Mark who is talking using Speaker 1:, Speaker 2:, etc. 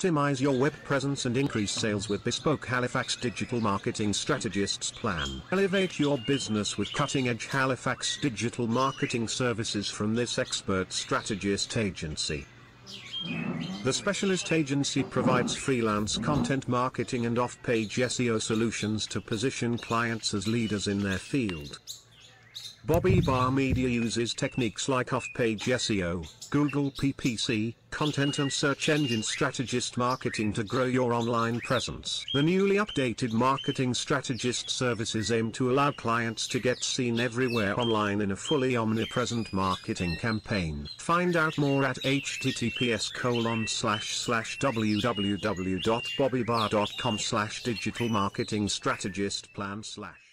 Speaker 1: Optimize your web presence and increase sales with bespoke Halifax Digital Marketing Strategist's plan. Elevate your business with cutting-edge Halifax digital marketing services from this expert strategist agency. The specialist agency provides freelance content marketing and off-page SEO solutions to position clients as leaders in their field. Bobby Barr Media uses techniques like off-page SEO, Google PPC, content and search engine strategist marketing to grow your online presence. The newly updated marketing strategist services aim to allow clients to get seen everywhere online in a fully omnipresent marketing campaign. Find out more at https colon slash slash www.bobbybarr.com slash digital marketing strategist plan slash